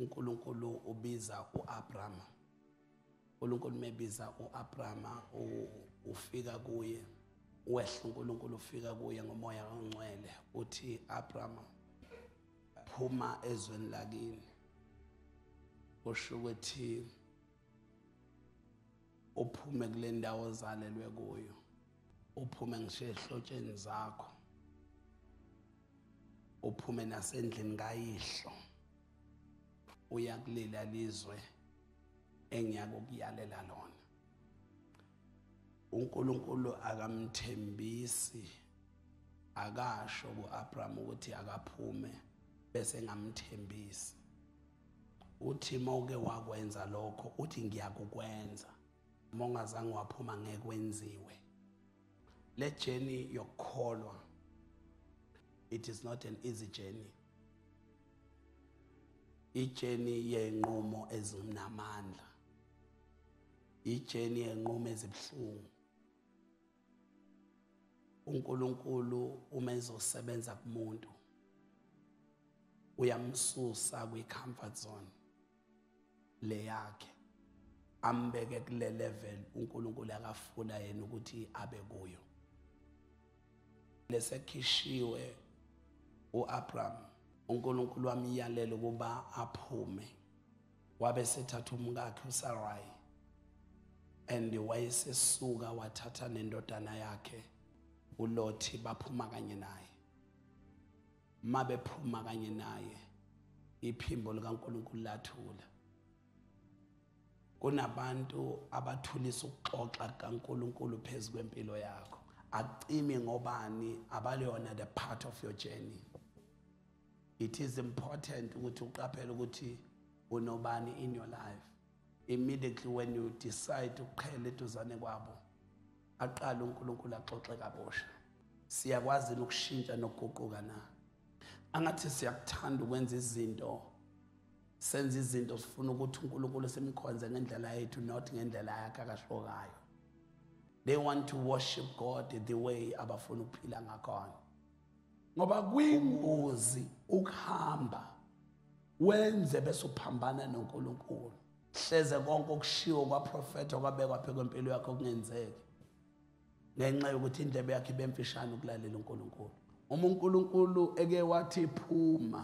uNkulunkulu ubiza uAbraham uNkulunkulu mebiza uAbraham ufika kuye wehla uNkulunkulu ufika kuye ngomoya ongcwele uthi Abraham phuma ezweni lakini. Kusho ukuthi uphume kule ndawo ozalelwe kuyo uphume ngisho ehlotsheni zakho uphume nasendlini kayihlo. Uya kulela lizwe engiyakukuyalela lona. uNkulunkulu akamthembisi akasho kuAbraham ukuthi akaphume bese ngamthembisi. Uthi mawuke wakwenza lokho uthi ngiyakukwenza. Mongazange waphuma ngekwenziwe le journey yokukholwa. It is not an easy journey. Ijeni yenqumo ezinamandla ijeni yenqumo ezibuhlungu. uNkulunkulu uma ezosebenza kumuntu uyamsusa kwi-comfort zone le yakhe ambeke kule level uNkulunkulu akafuna yena ukuthi abe kuyo. Lesekhishiwe uAbraham. uNkulunkulu wamyalela ukuba aphume. Wabe sethatha umkakhe uSarai and wayesesuka wathatha nendodana yakhe uLothi baphuma kanye naye. Mabephuma kanye naye iphimbo likaNkulunkulu lathula. Kunabantu abathulisa ukuxoxa kaNkulunkulu phezulu kwempilo yakho. Acimi ngobani? Abaliyona the part of your journey. It is important ukuthi uqaphele ukuthi unobani in your life. Immediately when you decide ukuqhela eduzane kwabo aqala uNkulunkulu axoxe kabosha siyakwazi ukushintsha nokuguquka na? Angathi siyakuthanda ukwenza izinto senza izinto sifuna ukuthi uNkulunkulu simkhonze ngendlela yethu not ngendlela yakhe akashokayo. They want to worship God the way abafuna ukuphila ngakhona. Ngoba kuyingozi ukuhamba wenze bese uphambana noNkulunkulu. Hleze konke okushiwo kwaprofeta okwabekwa phe kwempilo yakho kungenzeki ngenxa yokuthi indlebe yakhe ibemfishane ukulalela uNkulunkulu. Uma uNkulunkulu eke wathi phuma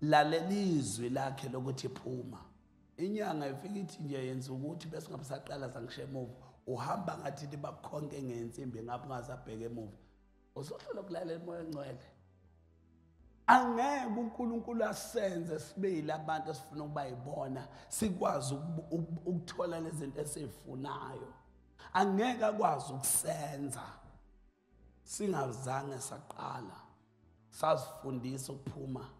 lalela izwi lakhe lokuthi phuma. Inyanga ifika ithi nje yenza ukuthi bese ngabe saqala sangishe emuva. Uhamba ngathi libakhonke ngensimbi ngabe ungazabheka emuva. Uzohlola ukulalela umoya ongcwele angeke uNkulunkulu asenze sibe yilabantu esifuna ukuba yibona sikwazi ukuthola lezinto esizifunayo angeke akwazi ukusenza. Singazange saqala sazifundisa ukuphuma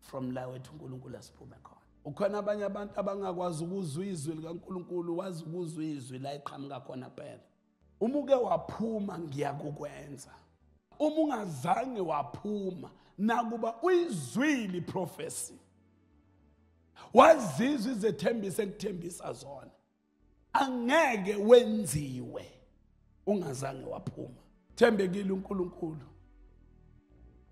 from la wethu uNkulunkulu asiphume khona. Ukhona abanye abantu abangakwazi ukuzwa izwi likaNkulunkulu wazi ukuzwa izwi la iqhamuka khona phela. Uma uke waphuma ngiyakukwenza. Uma ungazange waphuma nakuba uyizwile iprofesi. Wazizwa izethembiso ekuthembisa zona. Angeke wenziwe. Ungazange waphuma. Thembekile uNkulunkulu.